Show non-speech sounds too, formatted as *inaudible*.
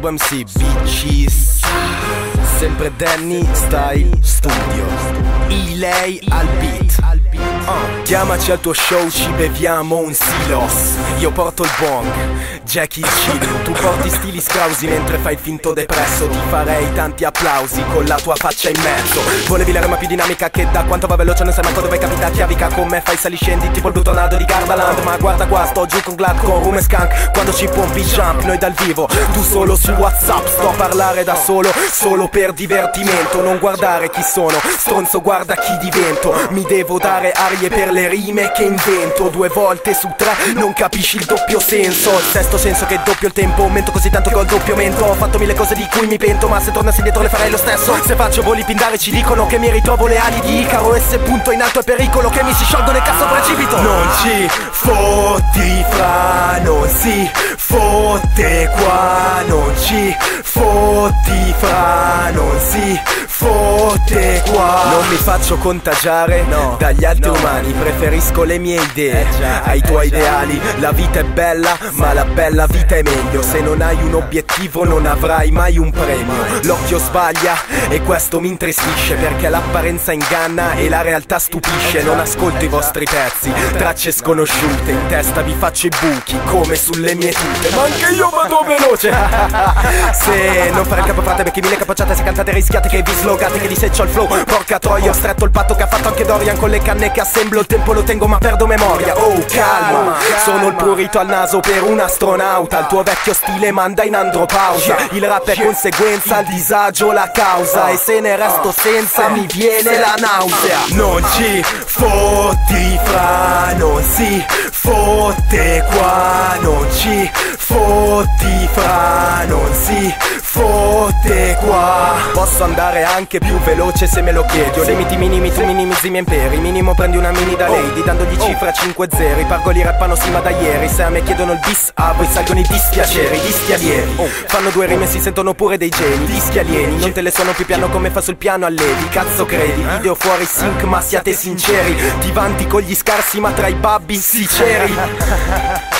Sub MC Bitches Sempre Danny Style Studio. I lei al beat uh. Chiamaci al tuo show, ci beviamo un silos. Io porto il bong, Jackie Chill Tu porti stili scrausi mentre fai il finto depresso. Ti farei tanti applausi con la tua faccia in mezzo. Volevi la rima più dinamica che da quanto va veloce non sai manco dove capita chiavica Con me fai sali scendi tipo il buttonato di Gardaland. Ma guarda qua, sto giù con Glad, con Rum e Skunk. Quando ci pompi jump, noi dal vivo. Tu solo su Whatsapp, sto a parlare da solo. Solo per divertimento, non guardare chi sono. Stronzo guarda chi divento. Mi devo dare arie per le rime che invento Due volte su tre. Non capisci il doppio senso Il sesto senso che doppio il tempo. Mento così tanto che ho il doppio mento Ho fatto mille cose di cui mi pento Ma se tornassi indietro le farei lo stesso. Se faccio voli pindare ci dicono che mi ritrovo le ali di Icaro. E se punto in alto è pericolo che mi si sciolgono e cazzo precipito Non ci fotti fra Non si fotte qua. Non ci fotti fra Non si fotte qua. Non mi faccio contagiare no, dagli altri no. umani Preferisco le mie idee. Eh già, ai tuoi eh ideali La vita è bella ma la bella vita è meglio. Se non hai un obiettivo non avrai mai un premio. L'occhio sbaglia e questo mi intristisce Perché l'apparenza inganna e la realtà stupisce. Non ascolto i vostri pezzi, tracce sconosciute In testa vi faccio i buchi come sulle mie tute. Ma anche io vado veloce. *laughs* Se non fare il capofrate perché mille capocciate Se cantate rischiate che vi slogate che diseccio il flow. Porca troia ho stretto il patto che ha fatto anche Dorian Con le canne che assemblo. Il tempo lo tengo ma perdo memoria. Oh calma, sono il prurito al naso per un astronauta. Il tuo vecchio stile manda in andropausa. Il rap è conseguenza, il disagio la causa. E se ne resto senza mi viene la nausea. Non ci fotti fra, non si fotte qua Non ci fotti fra, non si fotte qua. Posso andare anche più veloce se me lo chiedi Ho limiti minimi, tu minimizzi i miei imperi. Minimo prendi una mini da lady Dandogli cifra 5 zeri. Pargoli rappano sì ma da ieri. Se a me chiedono il bis A voi salgono i dispiaceri, i dischi alieni Fanno due rime e si sentono pure dei geni. Dischi alieni, non te le suono più piano come fa sul piano allevi Cazzo credi, video fuori sync ma siate sinceri. Ti vanti con gli scarsi ma tra i babbi sinceri *laughs*